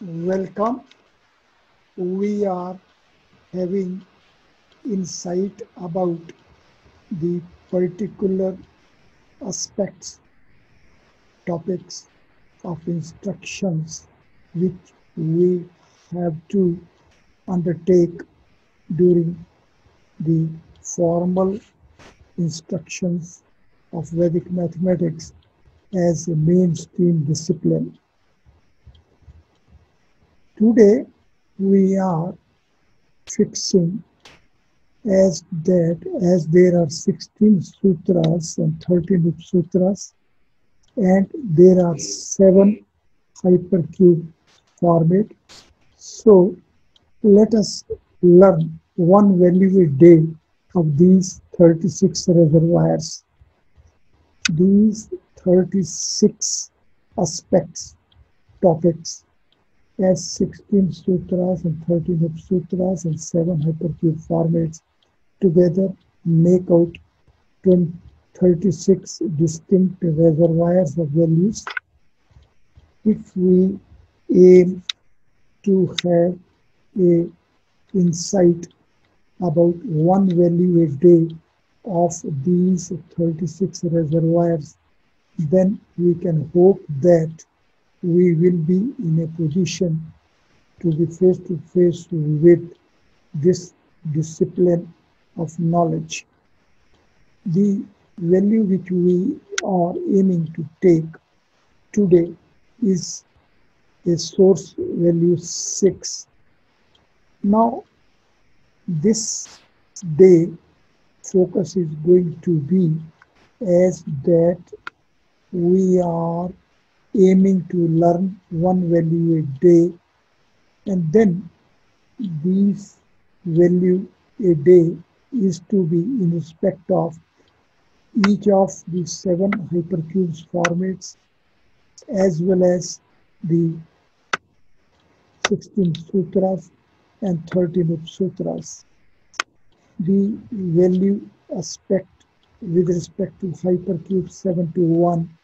welcome. We are having insight about the particular aspects, topics of instructions which we have to undertake during the formal instructions of Vedic mathematics as a mainstream discipline. Today we are fixing as that as there are 16 sutras and 13 sutras and there are seven hypercube format. So let us learn one value a day of these 36 reservoirs. These 36 aspects, topics, as 16 sutras and 13 sutras and 7 hypercube formats together make out 20, 36 distinct reservoirs of values. If we aim to have a insight about one value a day of these 36 reservoirs, then we can hope that we will be in a position to be face to face with this discipline of knowledge. The value which we are aiming to take today is a source value 6. Now, this day focus is going to be as that we are aiming to learn one value a day and then these value a day is to be in respect of each of the seven hypercubes formats as well as the 16 sutras and 13 sutras. The value aspect with respect to hypercube 7 to 1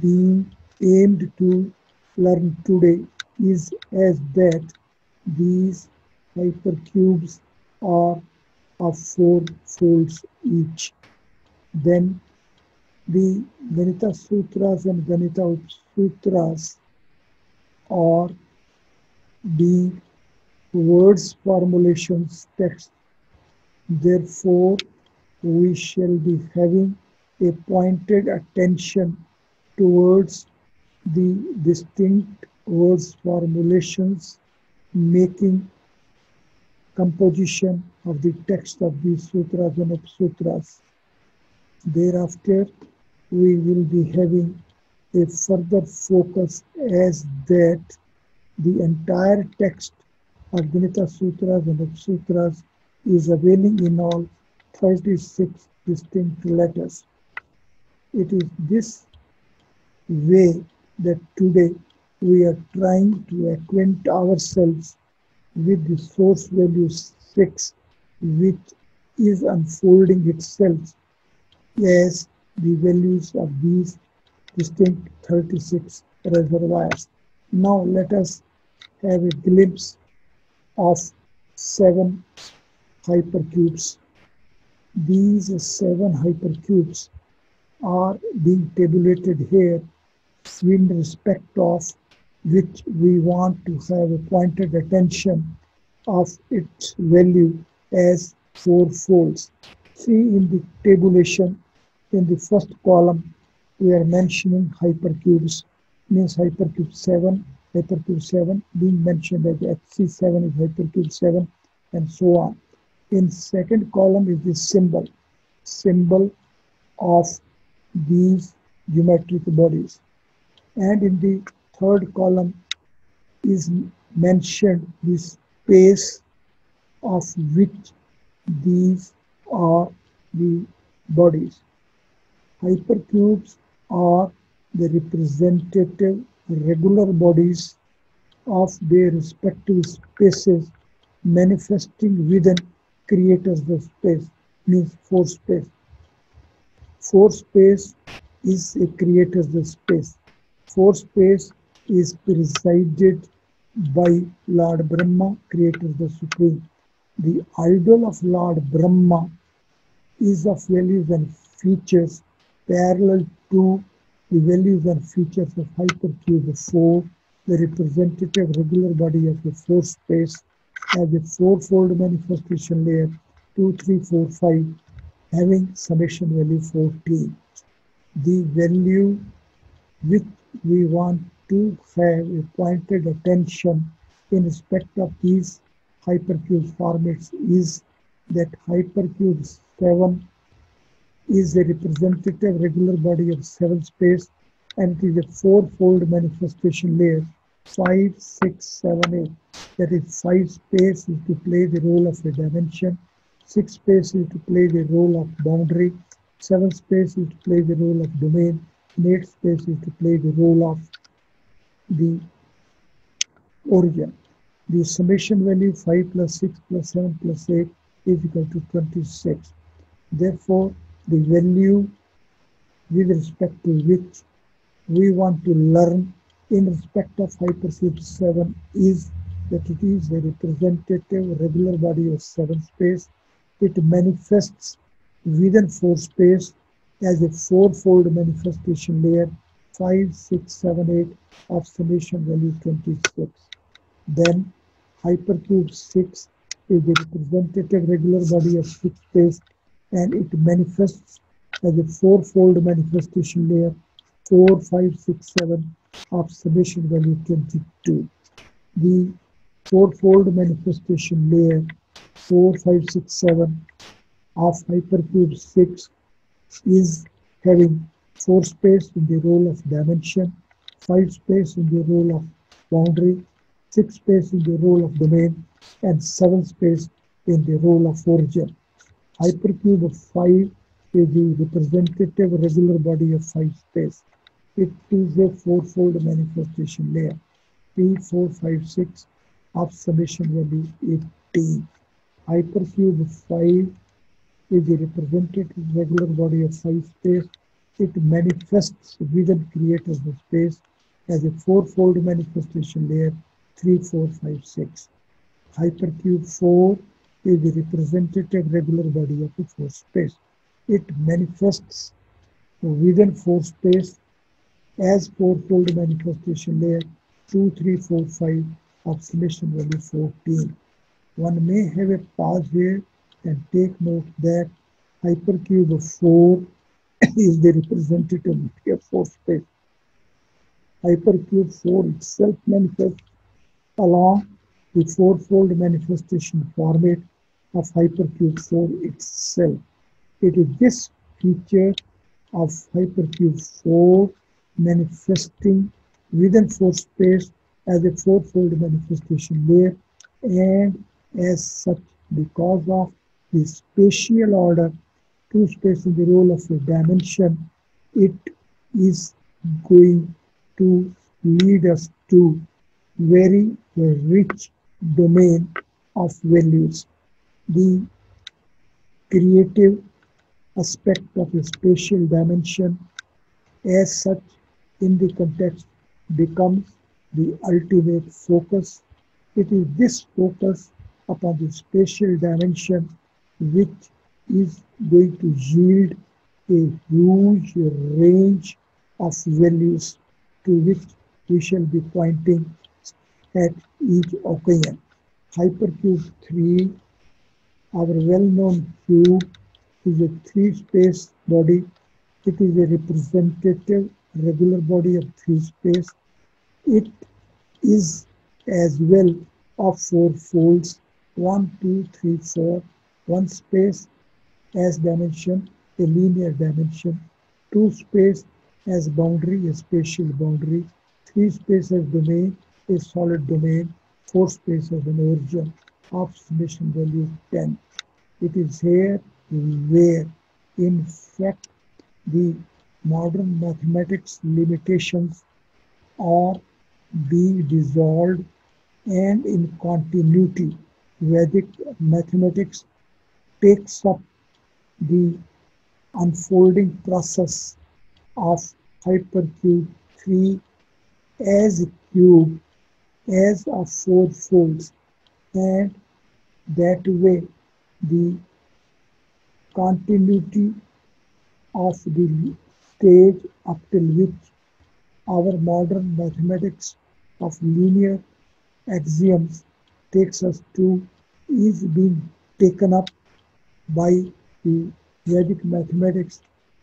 being aimed to learn today is as that these hypercubes are of four folds each. Then the Ganita Sutras and Ganita Sutras are being words formulations text. Therefore, we shall be having a pointed attention towards the distinct words formulations making composition of the text of these sutras and sutras. Thereafter, we will be having a further focus as that the entire text of Ganita Sutras and Sutras is availing in all 36 distinct letters. It is this way that today we are trying to acquaint ourselves with the source value 6 which is unfolding itself as the values of these distinct 36 reservoirs. Now let us have a glimpse of seven hypercubes. These seven hypercubes are being tabulated here in respect of which we want to have a pointed attention of its value as four folds. See in the tabulation in the first column we are mentioning hypercubes means hypercube 7 hypercube 7 being mentioned as HC7 is hypercube 7 and so on. In second column is the symbol symbol of these geometric bodies and in the third column is mentioned the space of which these are the bodies. Hypercubes are the representative regular bodies of their respective spaces manifesting within creators of space means four space. Four space is a creator's space. Four space is presided by Lord Brahma, Creator of the Supreme. The idol of Lord Brahma is of values and features parallel to the values and features of hypercube 4, the representative regular body of the four space as a fourfold manifestation layer 2, 3, 4, 5 having summation value 14. The value which we want to have a pointed attention in respect of these hypercube formats is that hypercube 7 is a representative regular body of seven space and it is a four-fold manifestation layer. Five six seven eight. That is five space is to play the role of a dimension. Six space is to play the role of boundary. Seven space is to play the role of domain eight space is to play the role of the origin the summation value 5 plus 6 plus 7 plus 8 is equal to 26 therefore the value with respect to which we want to learn in respect of hypercube 7 is that it is a representative regular body of 7 space. It manifests within 4 space as a fourfold manifestation layer 5, 6, 7, 8 of summation value 26. Then hypercube 6 is a representative regular body of 6 space and it manifests as a fourfold manifestation layer 4, 5, 6, 7 of summation value 22. The fourfold manifestation layer 4, 5, 6, 7 of hypercube 6 is having 4 space in the role of dimension, 5 space in the role of boundary, 6 space in the role of domain, and 7 space in the role of origin. Hypercube of 5 is the representative regular body of 5 space. It is a fourfold manifestation layer. P, 4, 5, 6 of summation value 18. Hypercube of 5 is the representative regular body of 5 space. It manifests within creator of space as a fourfold manifestation layer 3, 4, 5, 6. Hypercube 4 is the representative regular body of a four space. It manifests within four space as fourfold manifestation layer 2, 3, 4, 5 of value 14. One may have a pause here and take note that hypercube of 4 is the representative of four space. Hypercube 4 itself manifests along the fourfold manifestation format of hypercube 4 itself. It is this feature of hypercube 4 manifesting within four space as a fourfold manifestation layer and as such because of the spatial order two space in the role of a dimension it is going to lead us to very rich domain of values the creative aspect of a spatial dimension as such in the context becomes the ultimate focus. It is this focus upon the spatial dimension which is going to yield a huge range of values to which we shall be pointing at each occasion. Hypercube 3 our well-known cube is a three-space body. It is a representative regular body of three space. It is as well of four folds, one, two, three, four, one space as dimension, a linear dimension, two space as boundary, a spatial boundary, three space as domain, a solid domain, four space as an origin of summation value 10. It is here where, in fact, the modern mathematics limitations are being dissolved and in continuity, Vedic mathematics takes up the unfolding process of hypercube 3 as a cube as a four folds and that way the continuity of the stage up till which our modern mathematics of linear axioms takes us to is being taken up by the Vedic mathematics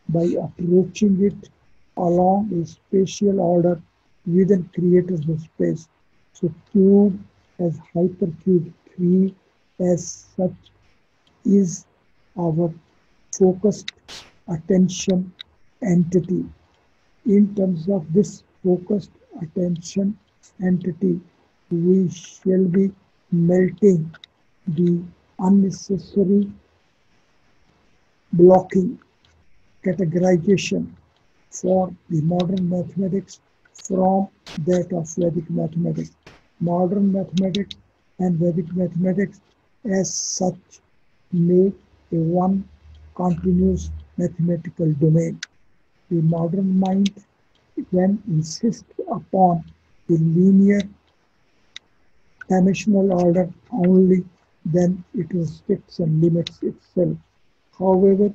by approaching it along a spatial order within creators of space. So cube as hypercube 3 as such is our focused attention entity. In terms of this focused attention entity, we shall be melting the unnecessary blocking categorization for the modern mathematics from that of Vedic mathematics. Modern mathematics and Vedic mathematics as such make a one continuous mathematical domain. The modern mind then insists upon the linear dimensional order only, then it restricts and limits itself. However,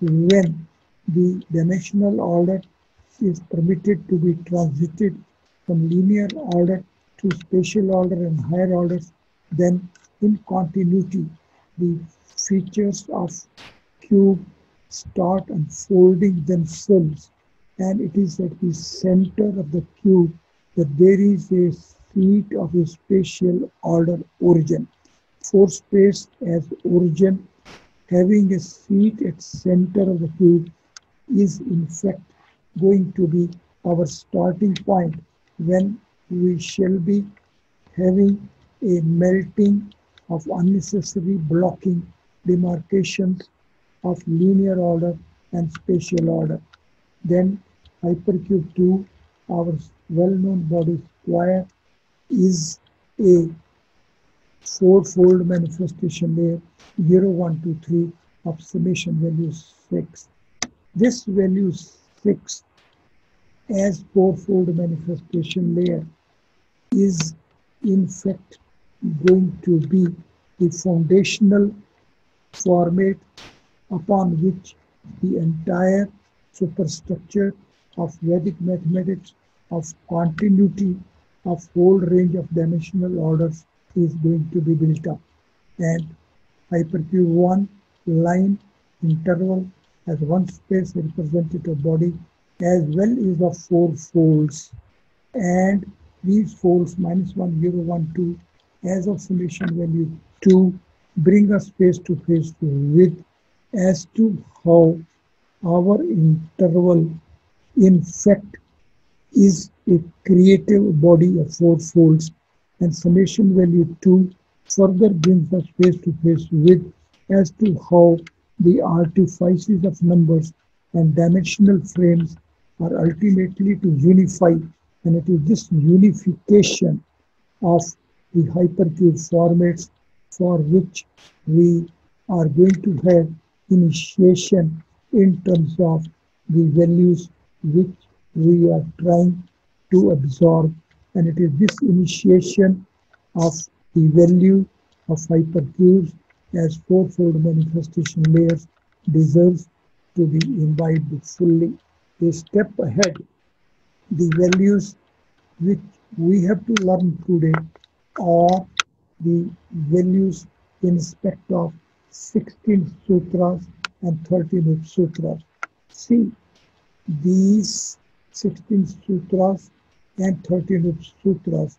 when the dimensional order is permitted to be transited from linear order to spatial order and higher orders, then in continuity, the features of cube start unfolding themselves and it is at the center of the cube that there is a seat of a spatial order origin. For space as origin, having a seat at center of the cube is in fact going to be our starting point when we shall be having a melting of unnecessary blocking demarcations of linear order and spatial order. Then hypercube 2, our well-known body square, is a four-fold manifestation layer 0, 1, 2, 3 of summation value 6. This value 6 as four-fold manifestation layer is in fact going to be the foundational format upon which the entire superstructure of Vedic mathematics of continuity of whole range of dimensional orders is going to be built up. And hypercube 1 line interval has one space representative body as well as of four folds. And these folds minus 1, 0, 1, 2 as of summation value 2 bring us face to face with as to how our interval in fact is a creative body of four folds and summation value 2 further brings us face to face with as to how the artifices of numbers and dimensional frames are ultimately to unify and it is this unification of the hypercube formats for which we are going to have initiation in terms of the values which we are trying to absorb and it is this initiation of the value of hypercubes as fourfold manifestation layers deserves to be imbibed fully. A step ahead, the values which we have to learn today are the values in respect of 16 sutras and 13 sutras. See, these 16 sutras and 13 sutras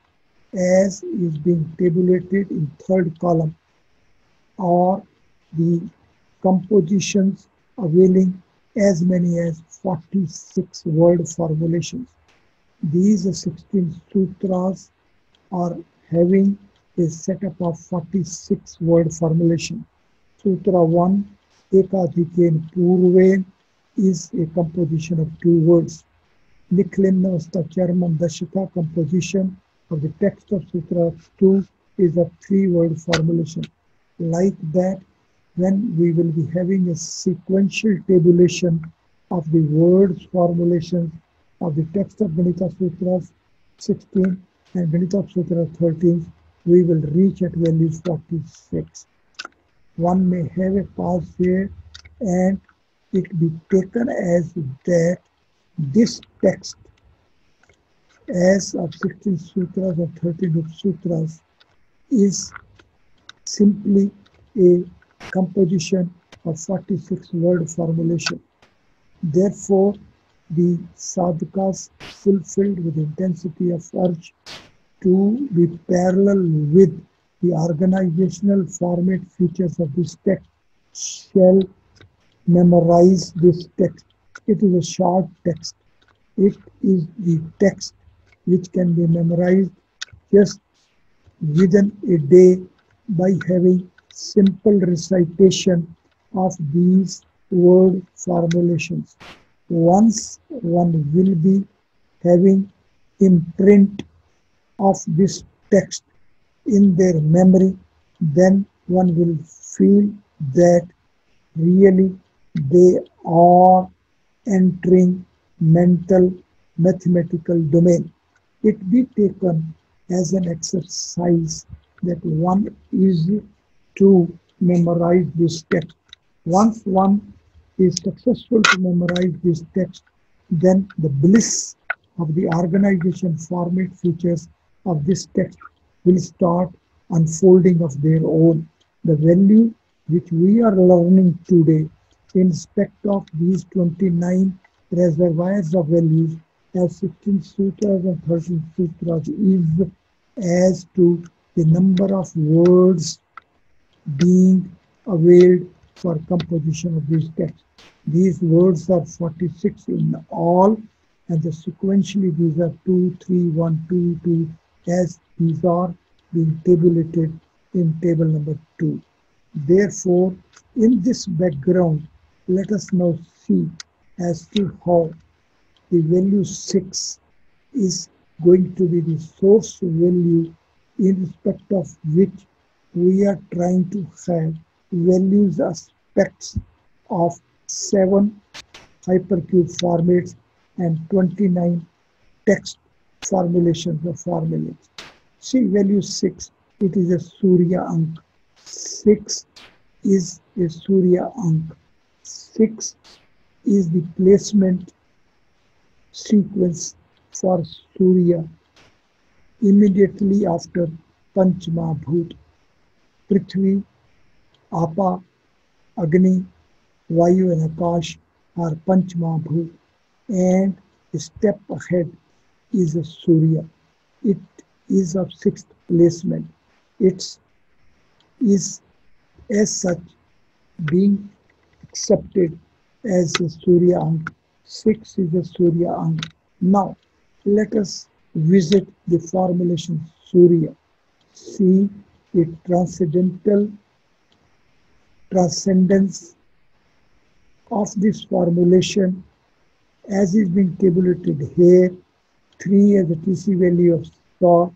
as is being tabulated in third column are the compositions availing as many as 46 word formulations. These 16 sutras are having a setup of 46 word formulation. Sutra 1, Ekadhikena Purvena, is a composition of two words. Niklimnavasta Charman Dashika composition of the text of Sutra 2 is a three word formulation. Like that, when we will be having a sequential tabulation of the words formulations of the text of Ganita Sutras 16 and of Sutra 13, we will reach at value 46. One may have a pause here and it be taken as that this text as of 16 sutras or 13 sutras is simply a composition of 46 word formulation. Therefore, the sadhakas fulfilled with intensity of urge to be parallel with the organizational format features of this text shall memorize this text. It is a short text. It is the text which can be memorized just within a day by having simple recitation of these word formulations. Once one will be having imprint of this text in their memory, then one will feel that really they are entering mental mathematical domain. It be taken as an exercise that one is to memorize this text. Once one is successful to memorize this text, then the bliss of the organization format features of this text will start unfolding of their own. The value which we are learning today in respect of these 29 reservoirs of values as 16 sutras and 13 sutras is as to the number of words being availed for composition of these texts. These words are 46 in all and the sequentially these are 2, 3, 1, 2, 2 as these are being tabulated in table number 2. Therefore, in this background, let us now see as to how the value 6 is going to be the source value in respect of which we are trying to have values aspects of 7 hypercube formats and 29 text formulations or formulas. See value 6, it is a Surya Ank. 6 is a Surya Ank. 6 is the placement sequence for Surya immediately after Panchma Bhut. Prithvi, Apa, Agni, Vayu and Akash are Panchma Bhut and a step ahead is a Surya. It is of sixth placement. It is as such being accepted as a Surya Ank. Six is a Surya Ank. Now, let us visit the formulation Surya. See the transcendental transcendence of this formulation as is being tabulated here 3 as the TC value of saw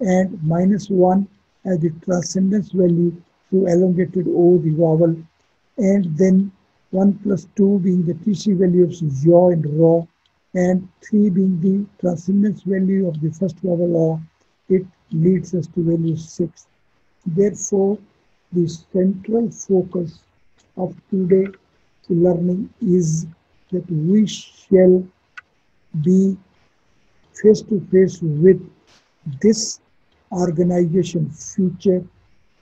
and minus 1 as the transcendence value through elongated O the vowel and then 1 plus 2 being the TC value of yaw and raw and 3 being the transcendence value of the first vowel law, it leads us to value 6. Therefore, the central focus of today's learning is that we shall be face to face with this organization feature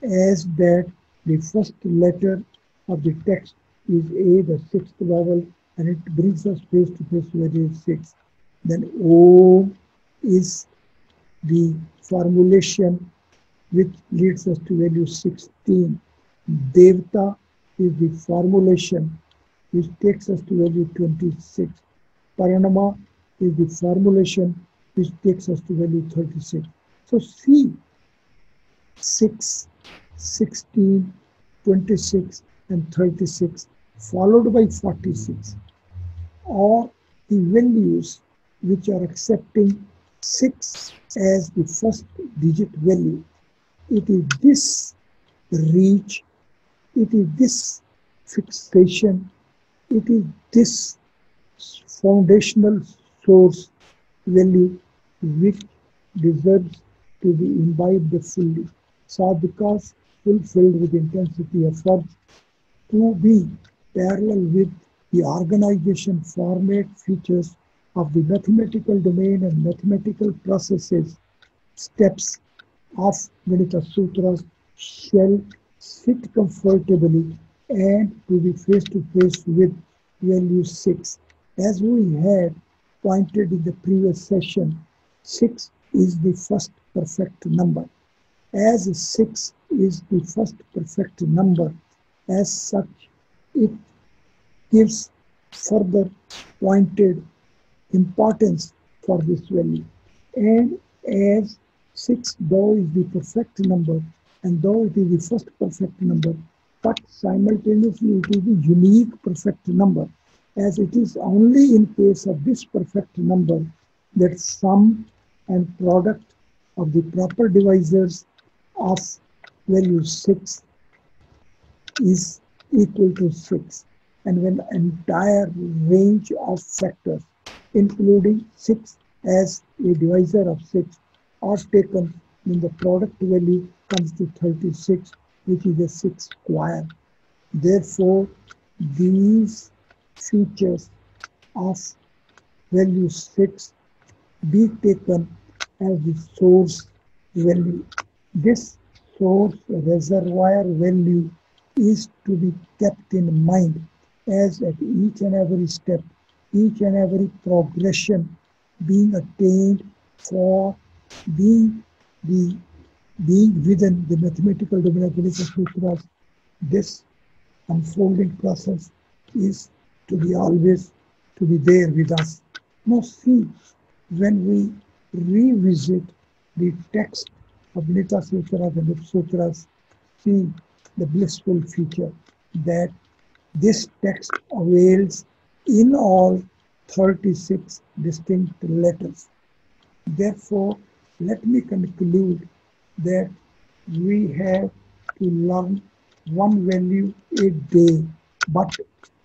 as that the first letter of the text is A, the sixth vowel, and it brings us face to face the six. Then O is the formulation which leads us to value 16. Devta is the formulation which takes us to value 26. Paranama is the formulation which takes us to value 36. So C, 6, 16, 26, and 36, followed by 46, are the values which are accepting 6 as the first digit value. It is this reach, it is this fixation, it is this foundational source value which deserves to be imbibed fully. Sadhakas fulfilled with intensity effort to be parallel with the organization format features of the mathematical domain and mathematical processes steps of Ganita Sutras shall sit comfortably and to be face to face with value 6. As we had pointed in the previous session, 6 is the first perfect number. As 6 is the first perfect number, as such, it gives further pointed importance for this value. And as 6, though is the perfect number, and though it is the first perfect number, but simultaneously it is the unique perfect number, as it is only in case of this perfect number that sum and product of the proper divisors of value 6 is equal to 6 and when entire range of factors including 6 as a divisor of 6 are taken then the product value comes to 36 which is a 6 square therefore these features of value 6 be taken as the source value. This source reservoir value is to be kept in mind as at each and every step, each and every progression being attained for being the being within the mathematical domain of Ganita Sutras, this unfolding process is to be always to be there with us. Now see, when we revisit the text of Nita Sutras and Sutras, see the blissful future that this text avails in all 36 distinct letters. Therefore, let me conclude that we have to learn one value a day, but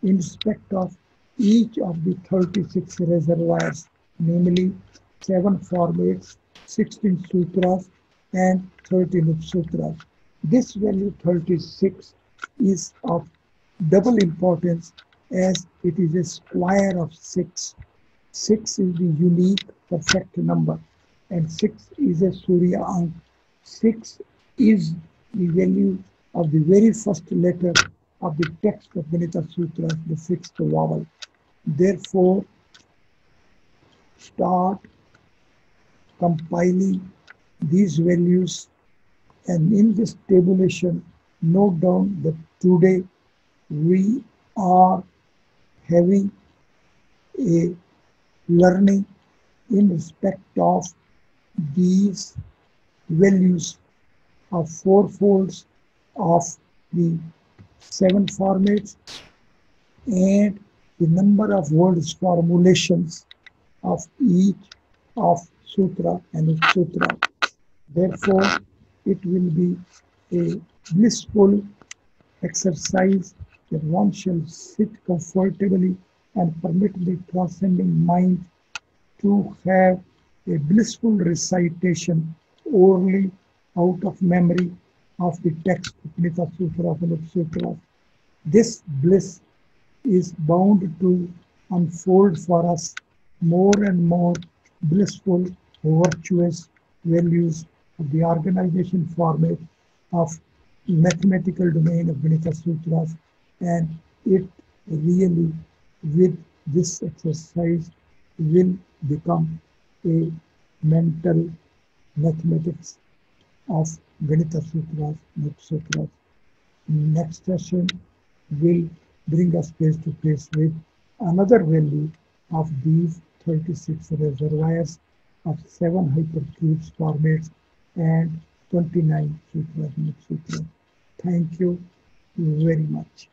in respect of each of the 36 reservoirs, namely 7 formats, 16 sutras, and 13 sutras. This value 36 is of double importance as it is a square of 6. 6 is the unique perfect number and 6 is a Surya Ank. 6 is the value of the very first letter of the text of Ganita Sutras, the sixth vowel. Therefore, start compiling these values and in this tabulation, note down that today we are having a learning in respect of these values of four folds of the seven formats and the number of words formulations of each of sutra and sutra. Therefore, it will be a blissful exercise that one shall sit comfortably and permit the transcending mind to have a blissful recitation orally out of memory of the text of Nita Sutra of Sutra. This bliss is bound to unfold for us more and more blissful, virtuous values the organization format of mathematical domain of Ganita Sutras and it really with this exercise will become a mental mathematics of Ganita Sutras, Next Sutras. Next session will bring us face to face with another value of these 36 reservoirs of 7 hypercubes formats and 29 sutras, Sutras. Thank you very much.